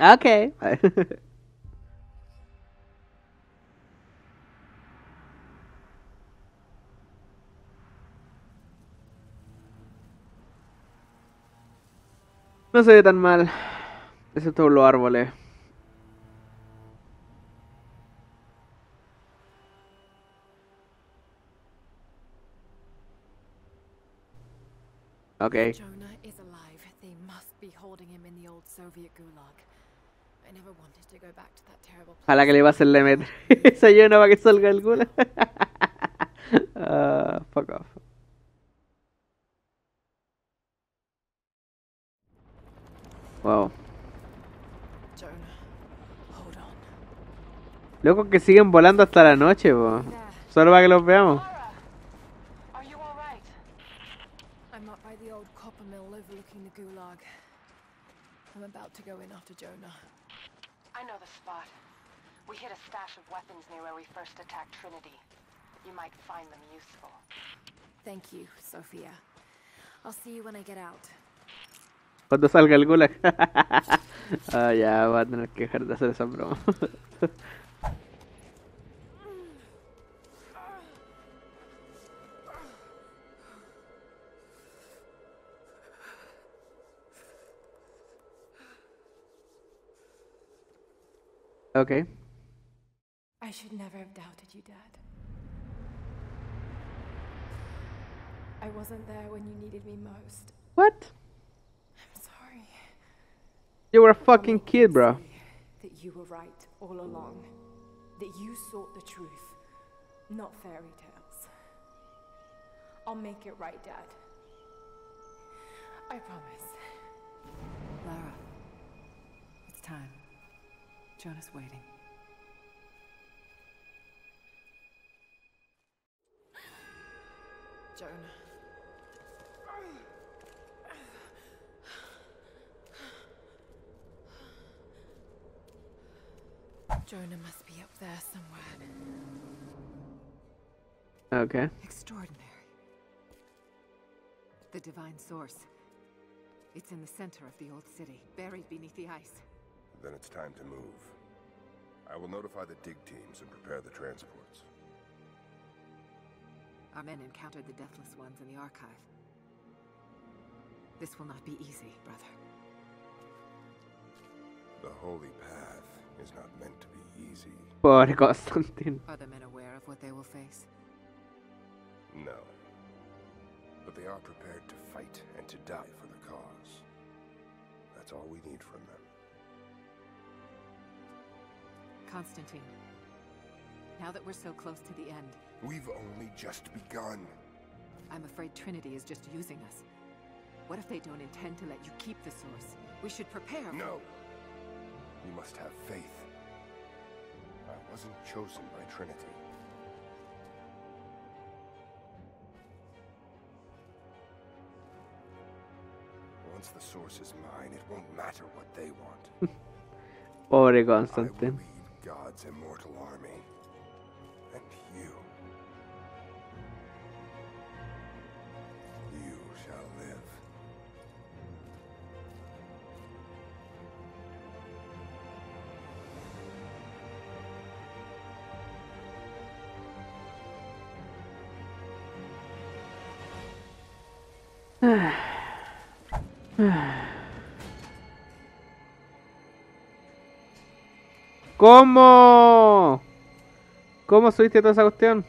Ok. No se ve tan mal. Excepto los árboles. Okay. Ojalá que le pasen la meta. Esa llena para que salga el gula. Ah, fuck off. Wow. Locos que siguen volando hasta la noche, po. Solo para que los veamos. We hit a stash of weapons near where we first attacked Trinity. You might find them useful. Thank you, Sophia. I'll see you when I get out. Cuando salga el gulag. ah, ya, va a tener que dejar de hacer esa broma. okay. I should never have doubted you, Dad. I wasn't there when you needed me most. What? I'm sorry. You were a I'll fucking kid, bro. That you were right all along. That you sought the truth, not fairy tales. I'll make it right, Dad. I promise. Lara, it's time. Jonah's waiting. Jonah. Jonah must be up there somewhere. Okay. Extraordinary. The divine source. It's in the center of the old city, buried beneath the ice. Then it's time to move. I will notify the dig teams and prepare the transports. Our men encountered the Deathless Ones in the archive. This will not be easy, brother. The holy path is not meant to be easy. But I got something. Are the men aware of what they will face? No. But they are prepared to fight and to die for the cause. That's all we need from them. Constantine, now that we're so close to the end, We've only just begun. I'm afraid Trinity is just using us. What if they don't intend to let you keep the source? We should prepare. No! You must have faith. I wasn't chosen by Trinity. Once the source is mine, it won't matter what they want. Pobre I will Constantine. lead God's immortal army. And you. You ¿Cómo? ¿Cómo subiste toda esa cuestión?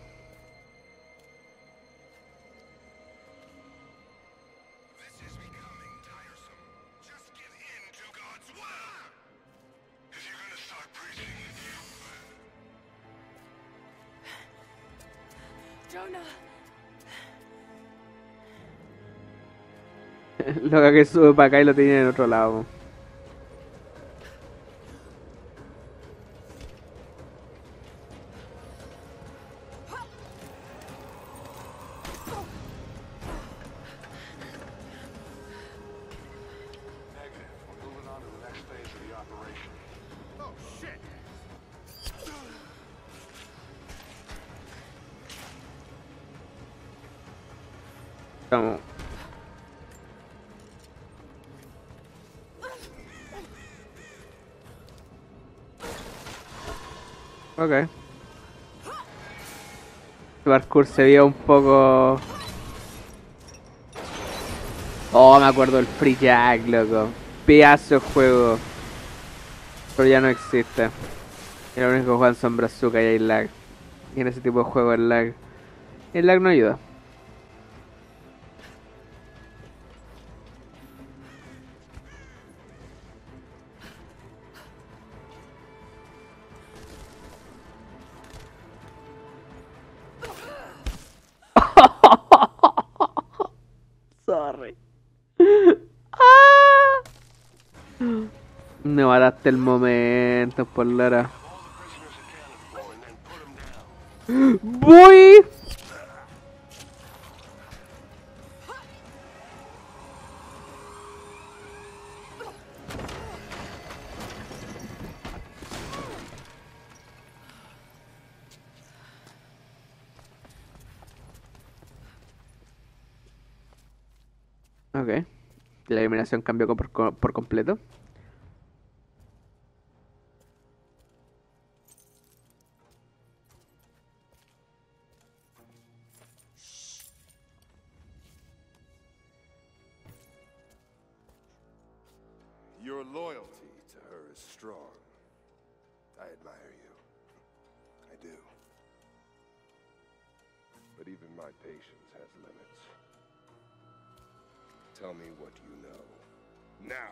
Que sube para acá y lo tiene en otro lado. Parkour se un poco. Oh, me acuerdo del Free Jack, loco. Pedazo de juego. Pero ya no existe. Era lo único que juegan son Brazuca y hay lag. Y en ese tipo de juego el lag. El lag no ayuda. Mataste el momento, por Lara. Voy. Ok. La iluminación cambió por, por completo. Even my patience has limits. Tell me what you know. Now!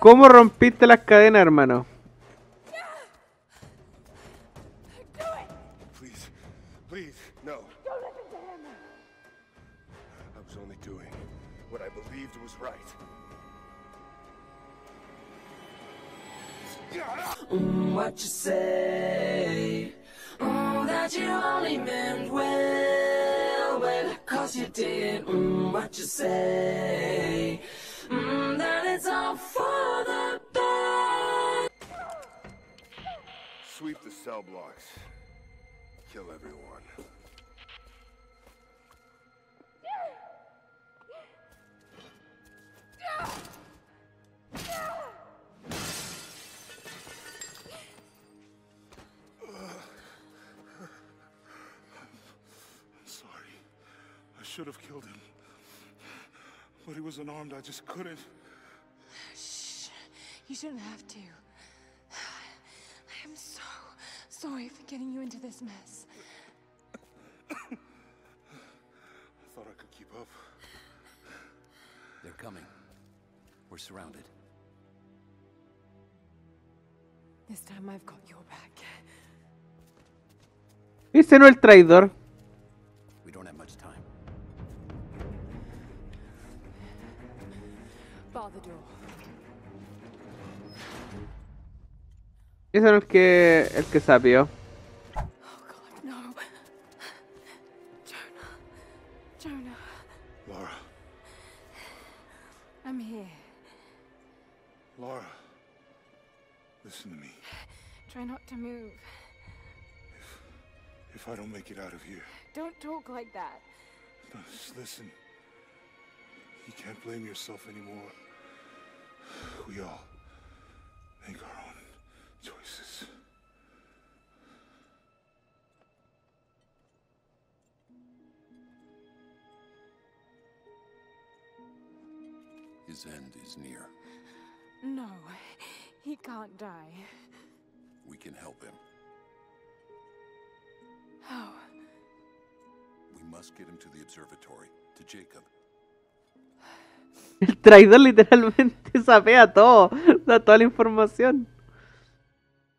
¿Cómo rompiste las cadenas, hermano? I just couldn't. Shh. You shouldn't have to. I am so sorry for getting you into this mess. I thought I could keep up. They're coming. We're surrounded. This time I've got your back. Ese no el traidor. Ese no es el que, el que sapió. Oh God, no. Jonah. Jonah. Laura, I'm here. Laura. Listen to me. Try not to move. If if I don't make it out of here, Don't talk like that. just listen. You can't blame yourself anymore. We all make our own choices. His end is near. No, he can't die. We can help him. How? We must get him to the observatory, to Jacob. El traidor literalmente sapea todo. Da toda la información.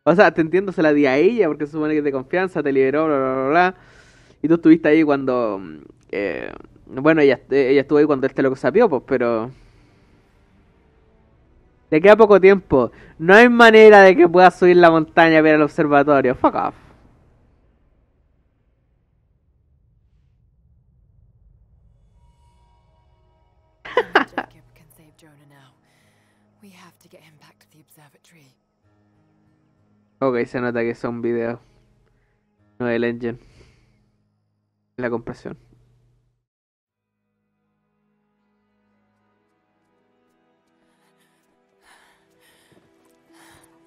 O sea, te entiendo, se la di a ella porque se supone que es de confianza, te liberó, bla, bla, bla, bla. Y tú estuviste ahí cuando... mm, eh, bueno, ella, ella estuvo ahí cuando este loco sapió, pues, pero... Le queda poco tiempo. No hay manera de que pueda subir la montaña a ver el observatorio. Fuck off. Ok, se nota que son videos. No el engine. La compresión.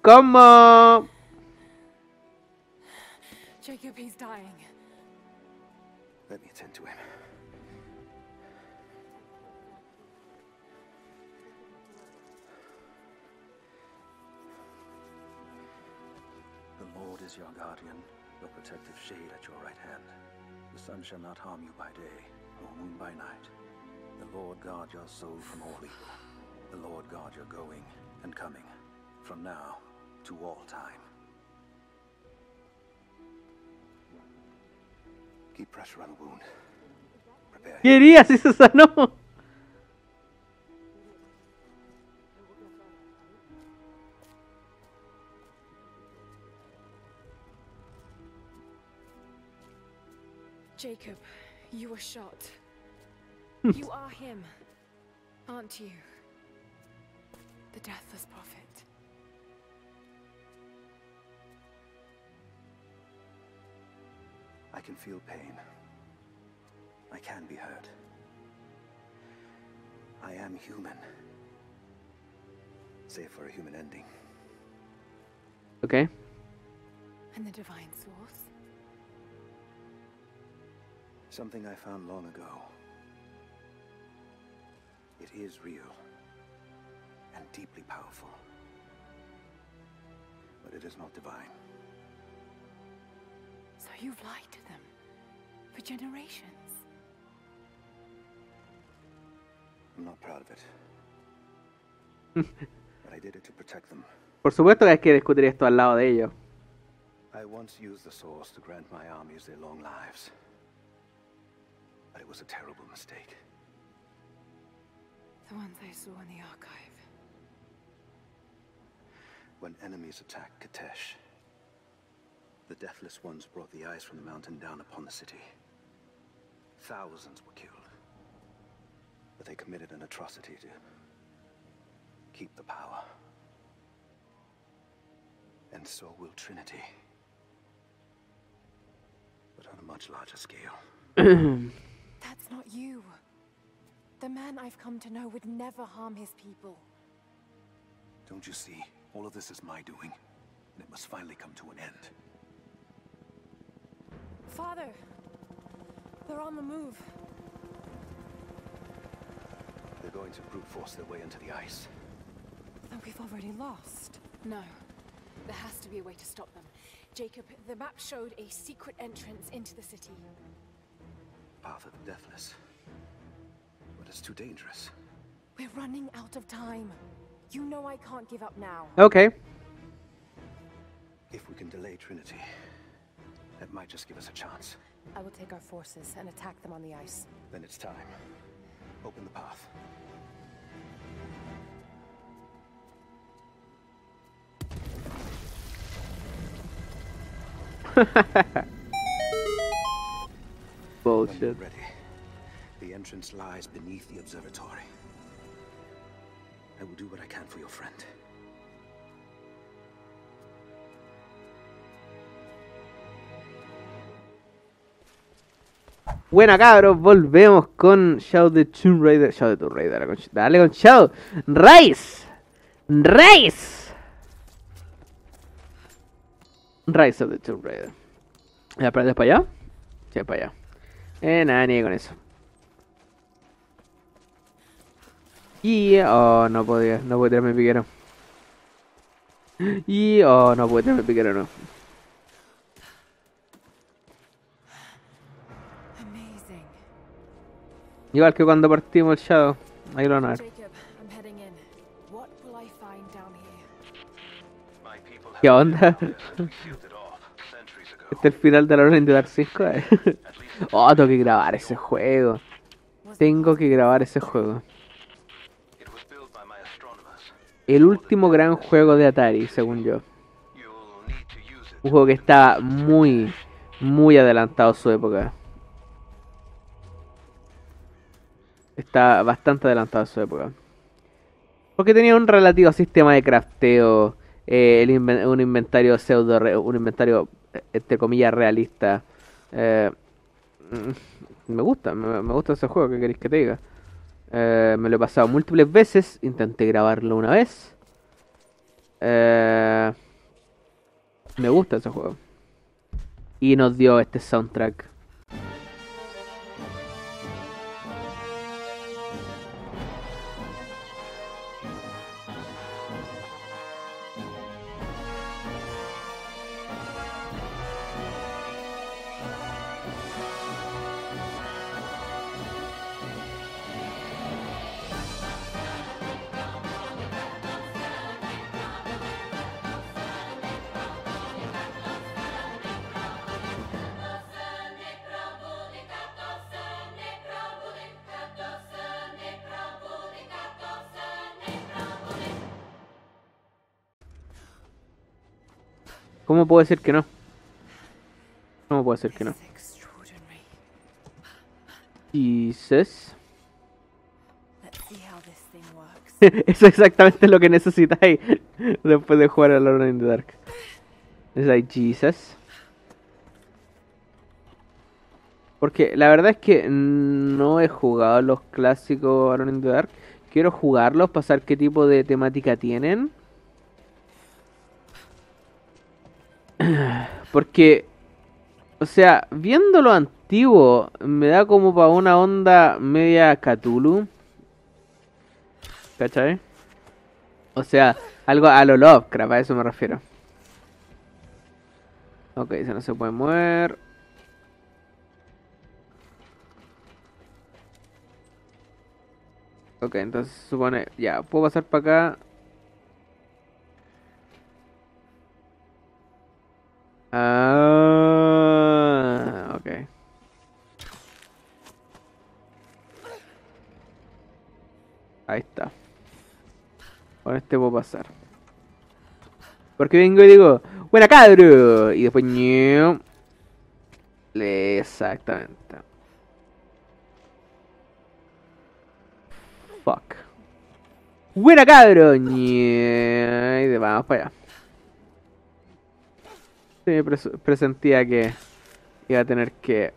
¿Cómo? Jacob, he's dying. Let me attend to him. Is your guardian, your protective shade at your right hand. The sun shall not harm you by day, nor moon by night. The Lord guard your soul from all evil. The Lord guard your going and coming, from now to all time. Keep pressure on the wound. Prepare. Quería si se Jacob, you were shot. Hmm. you are him, aren't you? The Deathless Prophet. I can feel pain. I can be hurt. I am human. Save for a human ending. Ok. And the Divine Source? Something I found long ago. It is real and deeply powerful. But it is not divine. So you've lied to them for generations. I'm not proud of it. but I did it to protect them. Por supuesto que hay que discutir esto al lado de ellos. I once used the source to grant my armies their long lives. But it was a terrible mistake. The ones I saw in the archive. When enemies attacked Katesh, the Deathless Ones brought the ice from the mountain down upon the city. Thousands were killed. But they committed an atrocity to keep the power. And so will Trinity. But on a much larger scale. That's not you. The man I've come to know would never harm his people. Don't you see? All of this is my doing. And it must finally come to an end. Father! They're on the move. They're going to brute force their way into the ice. Then we've already lost. No. There has to be a way to stop them. Jacob, the map showed a secret entrance into the city. Path of the Deathless. But it's too dangerous. We're running out of time. You know I can't give up now. Ok. If we can delay Trinity, that might just give us a chance. I will take our forces and attack them on the ice. Then it's time. Open the path. When we're Bullshit. ready, the entrance lies beneath the observatory. I will do what I can for your friend. Buena cabros, volvemos con Shadow the Tomb Raider. Shadow the Tomb Raider, con- dale con Shadow. Rise. Rise. Rise of the Tomb Raider. ¿Ya aprendes para allá? Sí, para allá. Eh, nada, ni con eso. Y, oh, no podía, no puedo tirarme piquero. Y, oh, no puedo tirarme piquero, no. Igual que cuando partimos el Shadow. Ahí lo van a ver. ¿Qué onda? es el final de la Lorraine de 5. eh. Oh, tengo que grabar ese juego. Tengo que grabar ese juego. El último gran juego de Atari, según yo. Un juego que estaba muy, muy adelantado a su época. Está bastante adelantado a su época. Porque tenía un relativo sistema de crafteo, eh, el un inventario pseudo, un inventario entre comillas realista. Eh, mm, me gusta, me, me gusta ese juego, ¿qué queréis que te diga? Eh, me lo he pasado múltiples veces, intenté grabarlo una vez. Eh, me gusta ese juego. Y nos dio este soundtrack. ¿Cómo puedo decir que no? ¿Cómo puedo decir que no? Jesus. Eso es exactamente lo que necesitáis después de jugar a Alone in the Dark. Es like Jesus. Porque la verdad es que no he jugado los clásicos Alone in the Dark. Quiero jugarlos para saber qué tipo de temática tienen. Porque, o sea, viendo lo antiguo, me da como para una onda media Cthulhu. ¿Cachai? O sea, algo a lo Lovecraft, a eso me refiero. Ok, se no se puede mover. Ok, entonces supone. Ya, puedo pasar para acá. Ah, ok. Ahí está. Con este puedo pasar. Porque vengo y digo, buena cabro. Y después, ño. Exactamente. Fuck. Buena cabro. Y vamos para allá. Presentía que iba a tener que...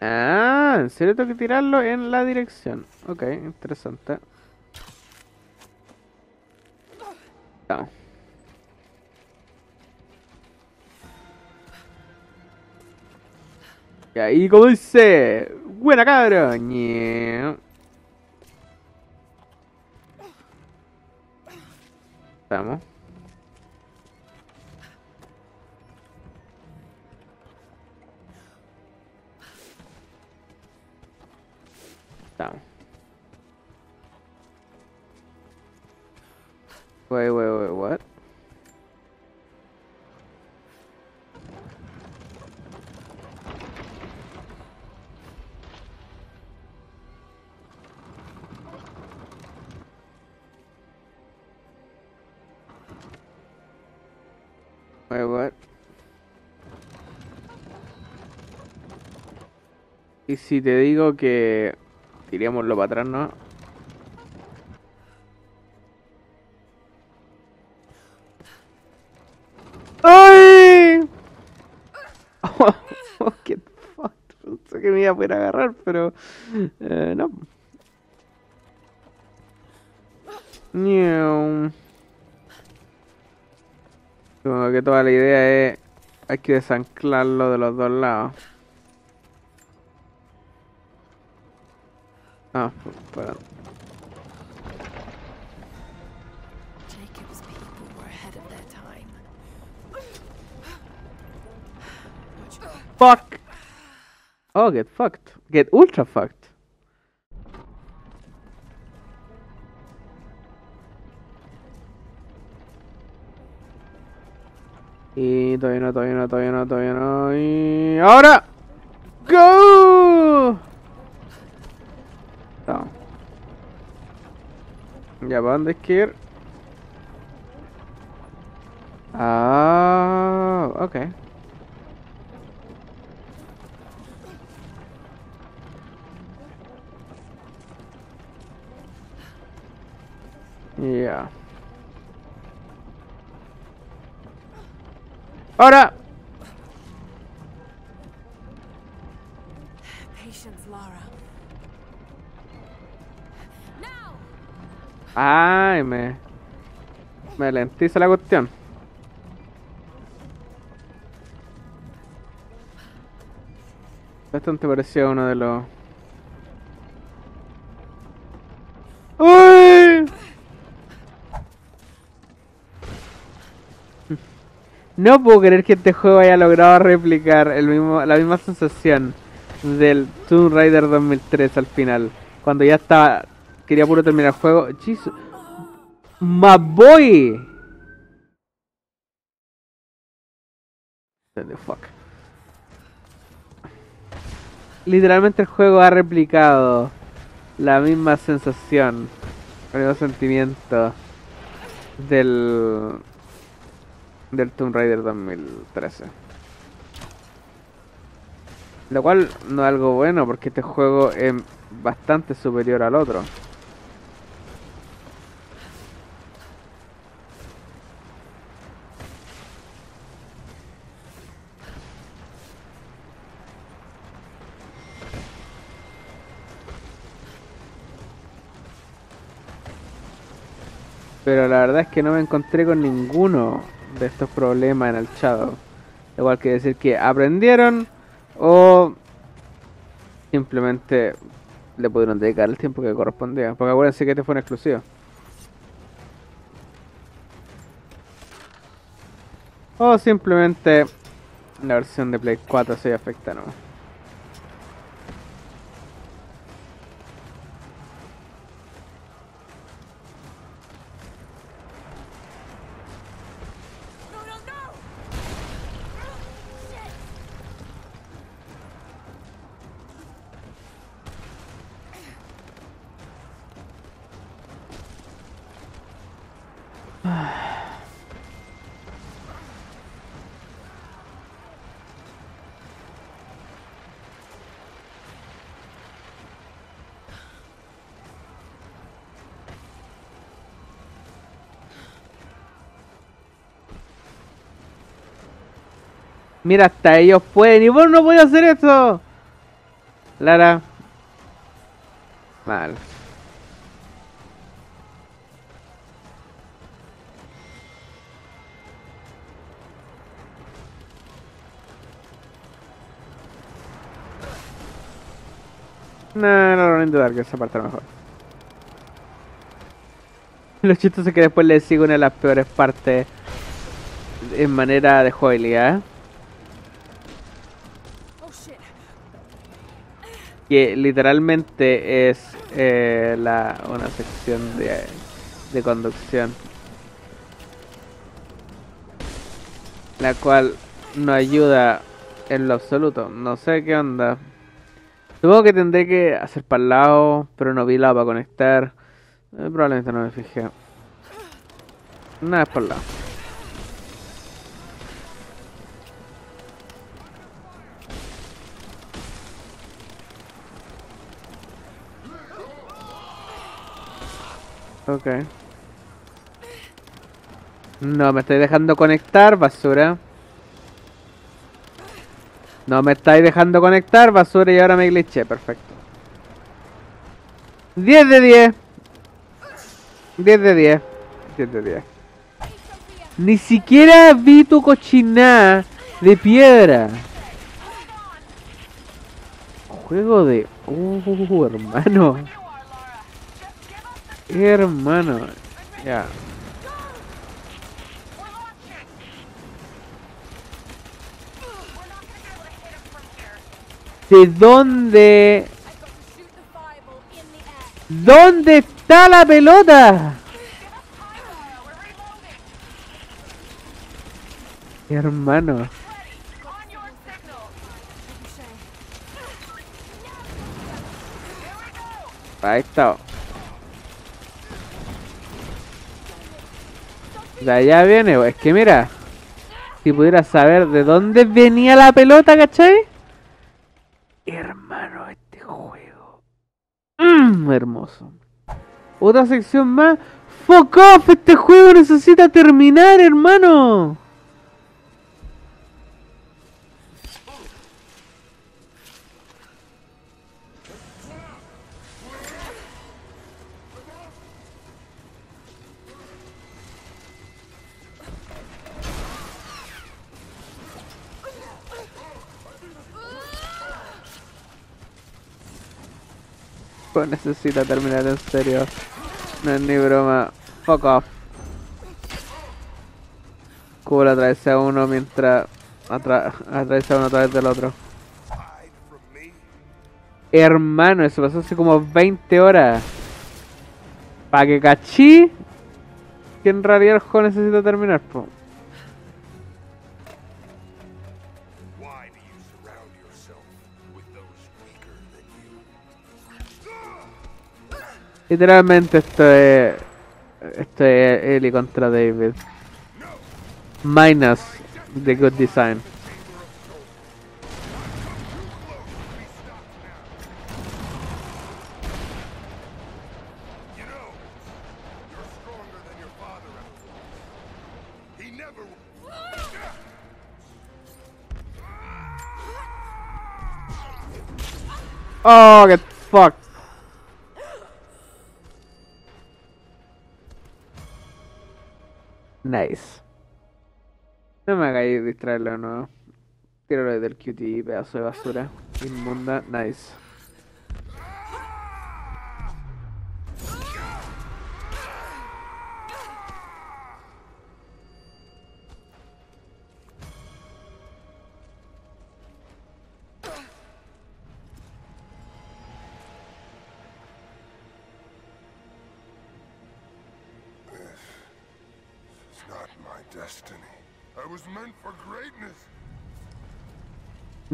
Ah, ¿en serio tengo que tirarlo en la dirección? Ok, interesante. Vamos. Y como dice, buena cabra. Ñe. Vamos. Vamos. Wait, wait, wait, what? Wait, what? Y si te digo que tirémoslo para atrás, ¿no? ¡Ay! Oh, qué fuck. Pensé que me iba a poder agarrar, pero eh, no. Ñau. Supongo que toda la idea es hay que desanclarlo de los dos lados. Ah, time. Fuck! Oh, get fucked. Get ultra fucked. Y todavía no, todavía no, todavía no, todavía no. Y ahora. ¡Go! No. Ya, ¿para dónde es que? Ah, ok. Ya. Ahora. Ay, me... Me lentiza la cuestión. Bastante parecido uno de los... ¡Uy! No puedo creer que este juego haya logrado replicar el mismo, la misma sensación del Tomb Raider 2003 al final. Cuando ya estaba. Quería puro terminar el juego. Jesus. ¡My boy! The fuck. Literalmente el juego ha replicado la misma sensación, el mismo sentimiento del del Tomb Raider 2013. Lo cual no es algo bueno porque este juego es bastante superior al otro. Pero la verdad es que no me encontré con ninguno de estos problemas en el Shadow. Igual que decir que aprendieron o simplemente le pudieron dedicar el tiempo que correspondía. Porque acuérdense que este fue un exclusivo. O simplemente la versión de Play 4 se afecta, ¿no? Mira, hasta ellos pueden y vos no podés hacer eso. Lara. Mal. No, no, no, no dudar que esa parte mejor. Lo chistoso es que después le sigo una de las peores partes en manera de jugabilidad. Que literalmente es eh, la, una sección de, de conducción. La cual no ayuda en lo absoluto. No sé qué onda. Supongo que tendré que hacer para el lado pero no vi lado para conectar. Eh, probablemente no me fijé. Nada es por el lado Ok. No me estoy dejando conectar, basura. No me estáis dejando conectar, basura, y ahora me glitché. Perfecto. 10 de 10. 10 de 10. 10 de 10. Ni siquiera vi tu cochina de piedra. Juego de... Uh, hermano. Hermano, ya. ¿De dónde? ¿Dónde está la pelota? Hermano. Ahí está. De allá viene, es que mira, si pudiera saber de dónde venía la pelota, ¿cachai? Hermano, este juego. Mmm, hermoso. Otra sección más. Fuck off, este juego necesita terminar, hermano. Necesita terminar en serio. No es ni broma. Fuck off. Cubo atravesé a uno mientras atra atravesé a uno a través del otro. Hermano, eso pasó hace como 20 horas. Pa' que cachí que en realidad el juego necesita terminar, po. Literalmente esto es. Esto es Ellie contra David. Minus the good design. Oh, get fucked. Nice. No me hagáis distraerlo, no. Tíralo del QT, pedazo de basura. Inmunda, nice.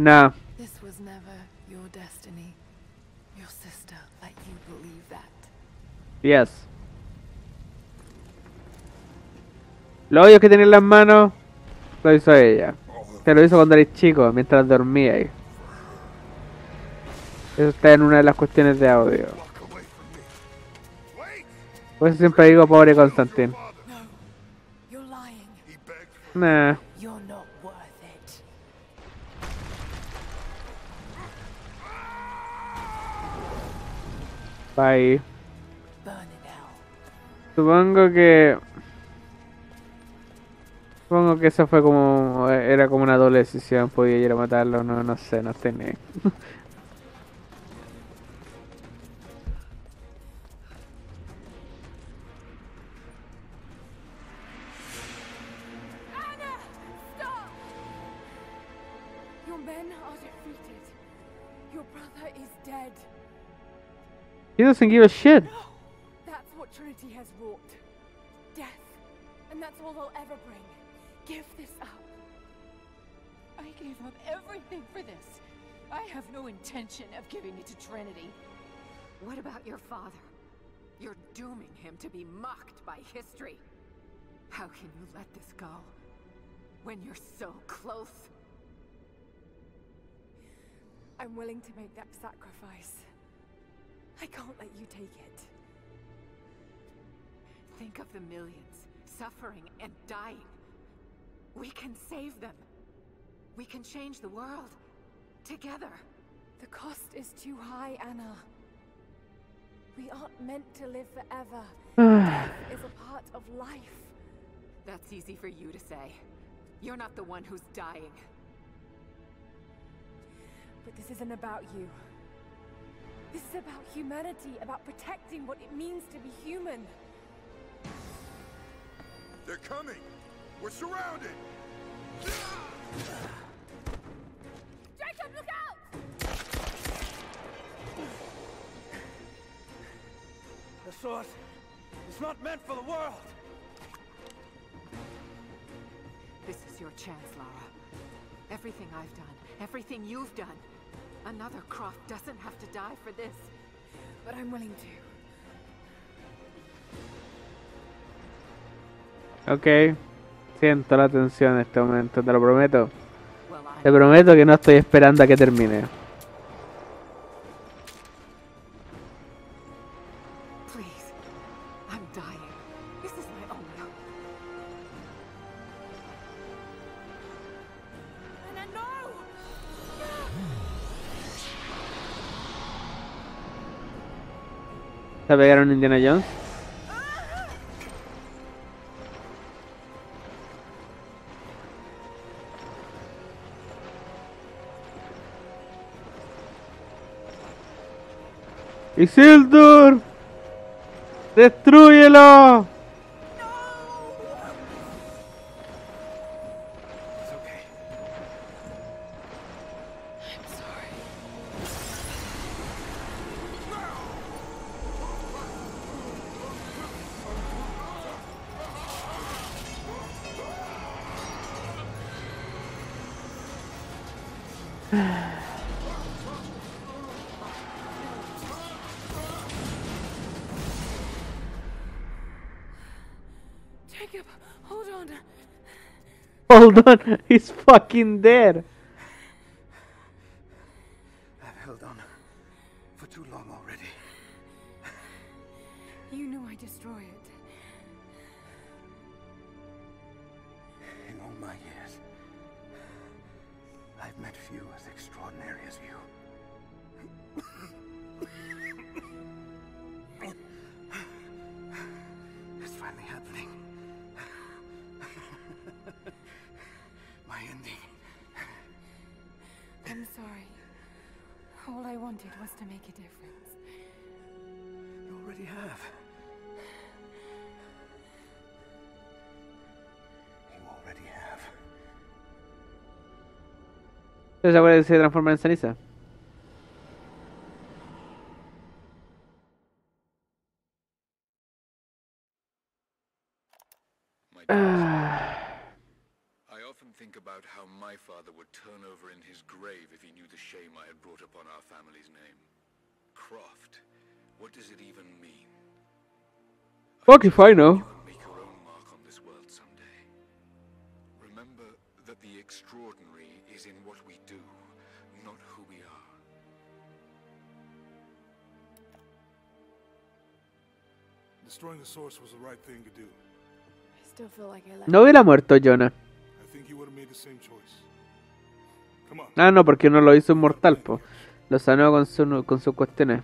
Nah. This was never your destiny. Your sister let you believe that. Yes. Lo obvio que tiene en las manos lo hizo ella. Que lo hizo cuando eres chico, mientras dormía. Eso está en una de las cuestiones de audio. Por eso siempre digo pobre Constantin. Father, You're lying. he begged for Nah. Bye. Supongo que. Supongo que eso fue como. Era como una doble decisión. Podía ir a matarlo, no, no sé, no estoy He doesn't give a shit. No. That's what Trinity has wrought. Death. And that's all they'll ever bring. Give this up. I gave up everything for this. I have no intention of giving it to Trinity. What about your father? You're dooming him to be mocked by history. How can you let this go? When you're so close? I'm willing to make that sacrifice. I can't let you take it. Think of the millions suffering and dying. We can save them. We can change the world. Together. The cost is too high, Anna. We aren't meant to live forever. Death is a part of life. That's easy for you to say. You're not the one who's dying. But this isn't about you. This is about humanity, about protecting what it means to be human. They're coming! We're surrounded! Jacob, look out! The sword is not meant for the world. This is your chance, Lara. Everything I've done, everything you've done. Another Croft doesn't have to die for this. But I'm willing to. Ok. Siento la tensión en este momento, te lo prometo. Te prometo que no estoy esperando a que termine. ¿Se pegaron Indiana Jones? ¡Isildur! ¡Destrúyelo! Hold on, he's fucking dead. All I wanted was to make a difference. You already have. You already have. ¿Se acuerda que se transforma en ceniza? My dearest, I often think about how my father would turn over in his grave if he knew the shame I had brought upon our family's name. Croft, what does it even mean? Fuck if I know. Make your own mark on this world someday. Remember that the extraordinary is in what we do, not who we are. Destroying the source was the right thing to do. I still feel like I let No hubiera muerto Jonah. I think you would have made the same choice. Come. Ah, no, porque no lo hizo inmortal, po. Lo sanó con, su, con sus cuestiones.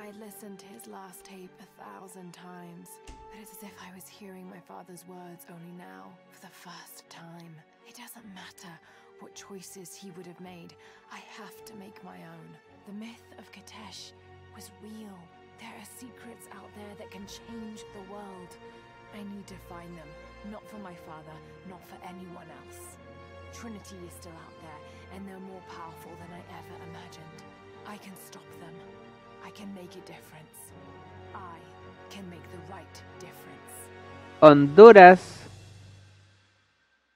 I'd listened to his last tape a thousand times, but it's as if I was hearing my father's words only now, for the first time. It doesn't matter what choices he would have made, I have to make my own. The myth of Katesh was real. There are secrets out there that can change the world. I need to find them, not for my father, not for anyone else. Trinity is still out there, and they're more powerful than I ever imagined. I can stop them. I can make a difference. I can make the right difference. Honduras.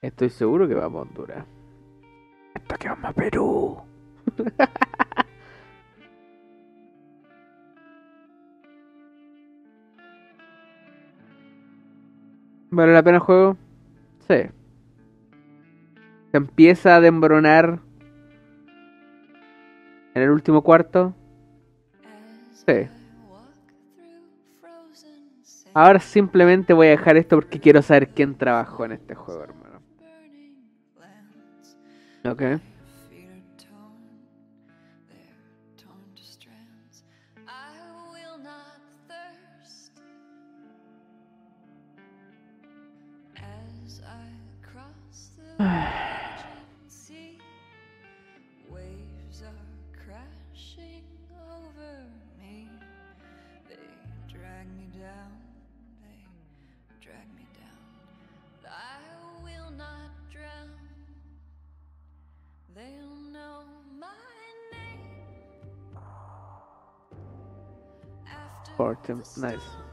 Estoy seguro que vamos a Honduras. Esto que vamos a Perú. ¿Vale la pena el juego? Sí. Se empieza a desmoronar en el último cuarto. Sí. Ahora simplemente voy a dejar esto porque quiero saber quién trabajó en este juego, hermano. Ok. After Fortune, the nice.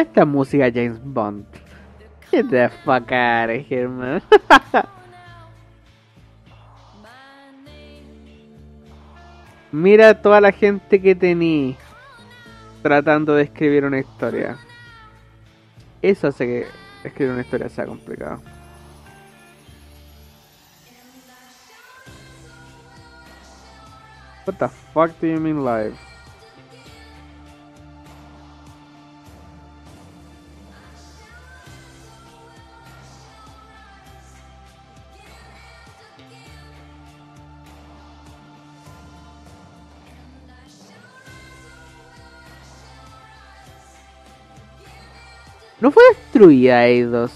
All that Y esta música James Bond. Get the fuck out of here, man. Mira toda la gente que tení tratando de escribir una historia. Eso hace que escribir una historia sea complicado. What the fuck do you mean live? ¿No fue destruida Eidos?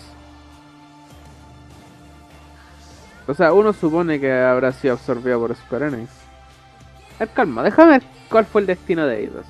O sea, uno supone que habrá sido absorbido por Square Enix. A calma, déjame ver cuál fue el destino de Eidos.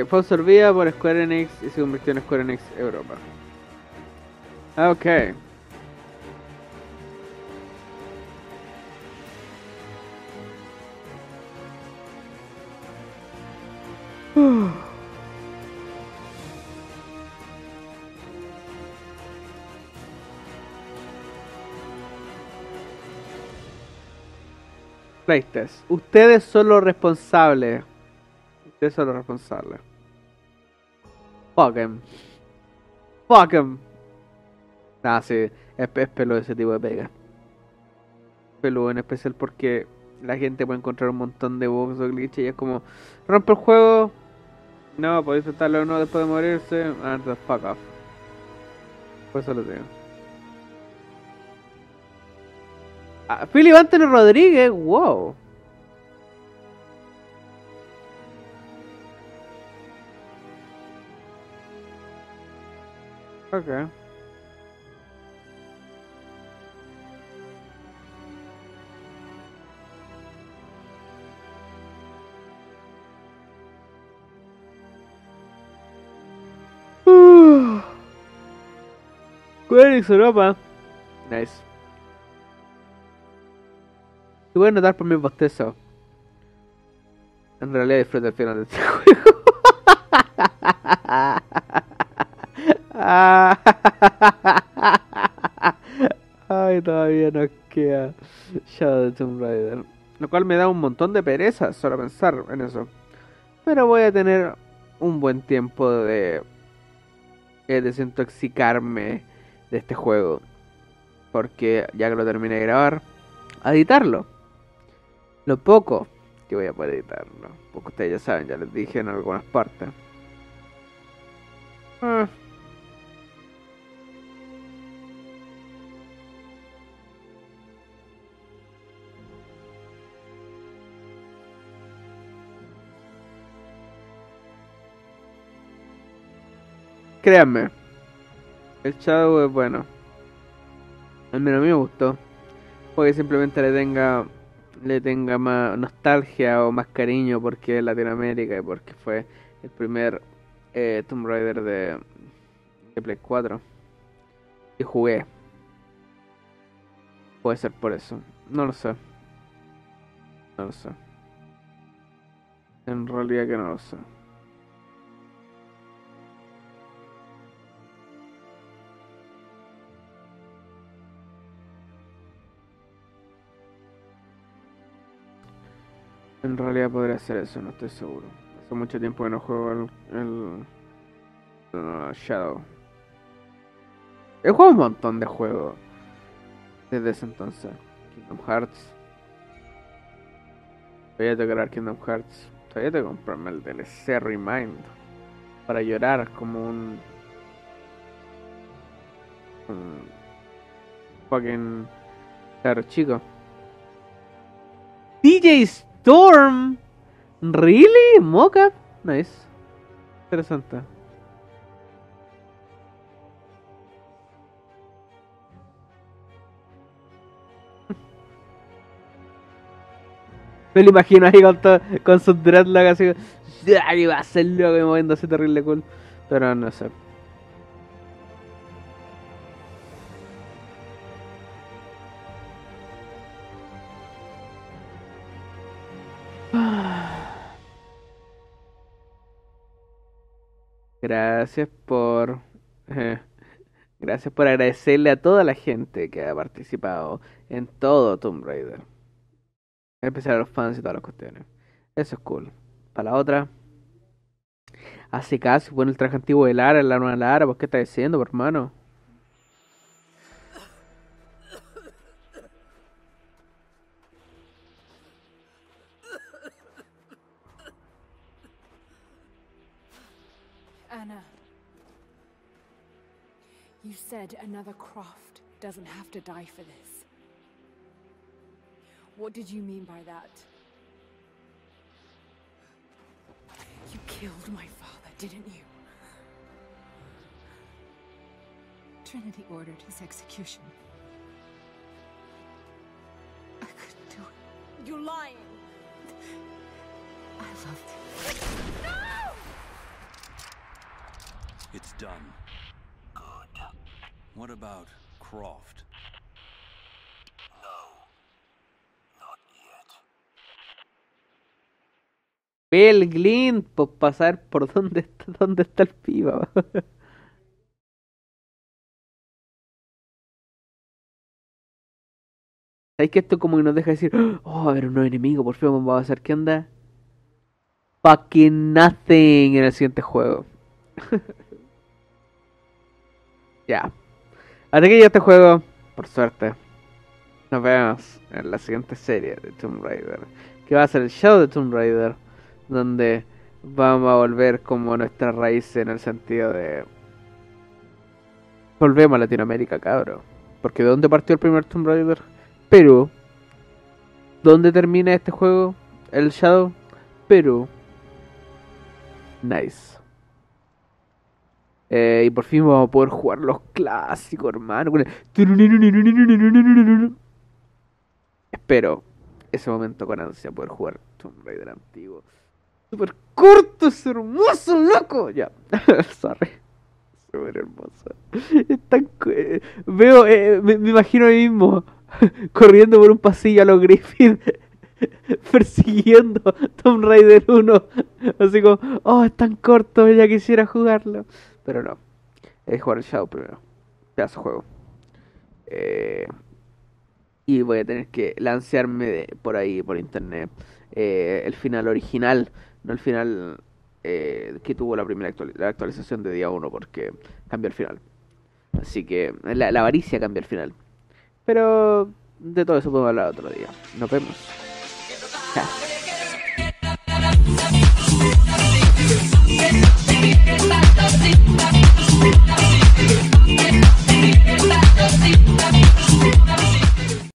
Sí, fue por Square Enix y se convirtió en Square Enix Europa. Ok. Playtest. Ustedes son los responsables. Ustedes son los responsables. Fuck em. Fuck em. Ah, sí. Es, es peludo ese tipo de pega. Peludo en especial porque la gente puede encontrar un montón de bugs o glitches y es como rompe el juego. No, podéis intentarlo o no después de morirse. And the fuck off. Por eso lo digo. Ah, Philip Rodríguez, wow. Okay. Square Enix Europa. Nice. Te voy a notar por mi bostezo. En realidad disfruto el final de este juego. Ay, todavía nos queda Shadow the Tomb Raider. Lo cual me da un montón de pereza solo pensar en eso. Pero voy a tener un buen tiempo de eh, desintoxicarme de este juego. Porque ya que lo terminé de grabar, a editarlo. Lo poco que voy a poder editarlo. Porque ustedes ya saben, ya les dije en algunas partes. Ah. Créanme, el Shadow es bueno. Al menos a mí me gustó. Porque simplemente le tenga le tenga más nostalgia o más cariño porque es Latinoamérica y porque fue el primer eh, Tomb Raider de, de Play 4 y jugué. Puede ser por eso. No lo sé. No lo sé. En realidad que no lo sé. En realidad podría ser eso, no estoy seguro. Hace mucho tiempo que no juego el, el, el Shadow. He jugado un montón de juegos desde ese entonces. Kingdom Hearts. Tengo que grabar Kingdom Hearts. Todavía tengo que comprarme el DLC Remind. Para llorar como un... Un... Fucking... Claro, chico. DJ Storm. Really? Mockup? Nice. Interesante. Me lo imagino ahí con, todo, con sus dreadlocks así. Va a ser loco y moviéndose terrible cool. Pero no sé. Gracias por. eh, gracias por agradecerle a toda la gente que ha participado en todo Tomb Raider. Especial a los fans y todas las cuestiones. Eso es cool. Para la otra. Hace caso, bueno, el traje antiguo de Lara, la nueva Lara, ¿por qué está diciendo, hermano? You said another Croft doesn't have to die for this. What did you mean by that? You killed my father, didn't you? Trinity ordered his execution. I couldn't do it. You're lying. I loved him. No! It's done. What about Croft? El glint, pues pasar por dónde está, dónde está el piba. ¿Sabes que esto como que nos deja decir, oh, a ver, un nuevo enemigo, por fin vamos a hacer qué onda? Fucking nothing en el siguiente juego. ya. Hasta que llega este juego, por suerte. Nos vemos en la siguiente serie de Tomb Raider. Que va a ser el show de Tomb Raider. Donde vamos a volver como a nuestras raíces en el sentido de... Volvemos a Latinoamérica, cabro. Porque ¿de dónde partió el primer Tomb Raider? Perú. ¿Dónde termina este juego? El Shadow. Perú. Nice. Eh, y por fin vamos a poder jugar los clásicos, hermano. Espero ese momento con ansia poder jugar Tomb Raider antiguo. Super corto, es hermoso, loco. Ya, sorry. Súper hermoso. Veo, eh, me, me imagino a mí mismo corriendo por un pasillo a los Griffith persiguiendo Tomb Raider 1. Así como, oh, es tan corto, ya quisiera jugarlo. Pero no, es jugar el Shadow primero. Pedazo juego. Eh, y voy a tener que lancearme por ahí, por internet, eh, el final original, no el final eh, que tuvo la primera la actualización de día 1, porque cambió el final. Así que la, la avaricia cambia el final. Pero de todo eso podemos hablar otro día. Nos vemos. Chao. Thank you.